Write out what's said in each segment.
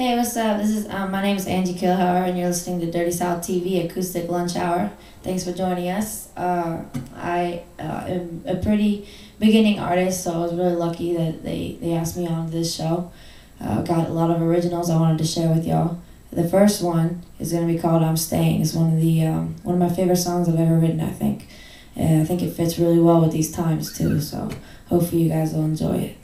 Hey, what's up? This is um, my name is Angie Keilhauer, and you're listening to Dirty South TV Acoustic Lunch Hour. Thanks for joining us. Uh, I uh, am a pretty beginning artist, so I was really lucky that they, they asked me on this show. Uh, got a lot of originals I wanted to share with y'all. The first one is going to be called "I'm Staying." It's one of the um, one of my favorite songs I've ever written. I think, and I think it fits really well with these times too. So hopefully you guys will enjoy it.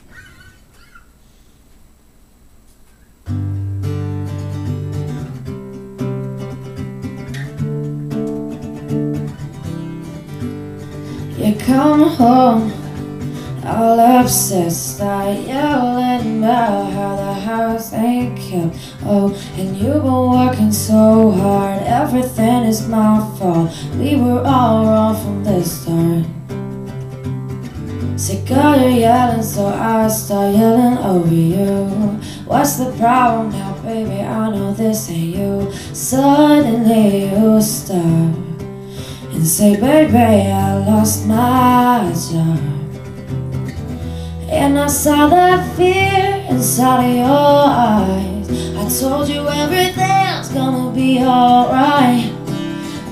Come home all obsessed, start yelling about how the house ain't kept. Oh, and you've been working so hard, everything is my fault. We were all wrong from the start. Sick of you yelling, so I start yelling over you. What's the problem now, baby? I know this ain't you. Suddenly you stop and say, baby, I lost my job. And I saw that fear inside of your eyes. I told you everything's gonna be alright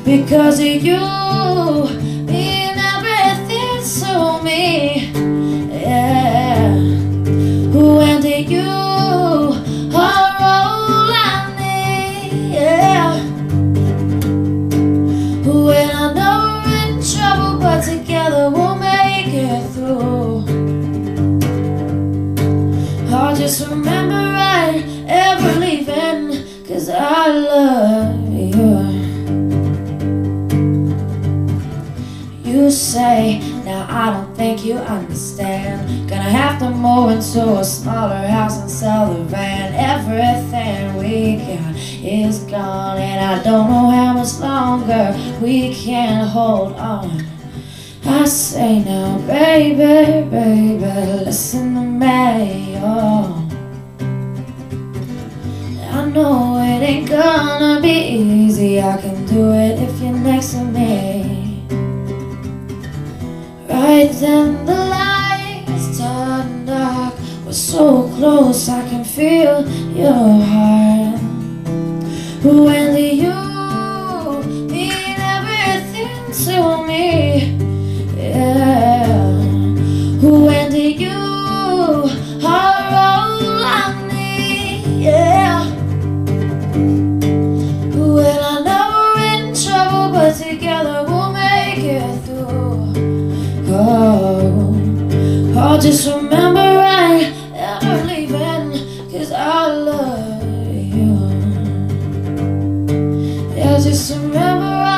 because of you just remember right ever leaving, cause I love you. You say, now I don't think you understand. Gonna have to move into a smaller house and sell the van. Everything we got is gone, and I don't know how much longer we can hold on. I say now, baby, baby, listen to me, oh. Next to me. Right then the lights turn dark, we're so close, I can feel your heart. When you mean everything to me? Oh, just remember I am leaving, cause I love you. Yeah, just remember.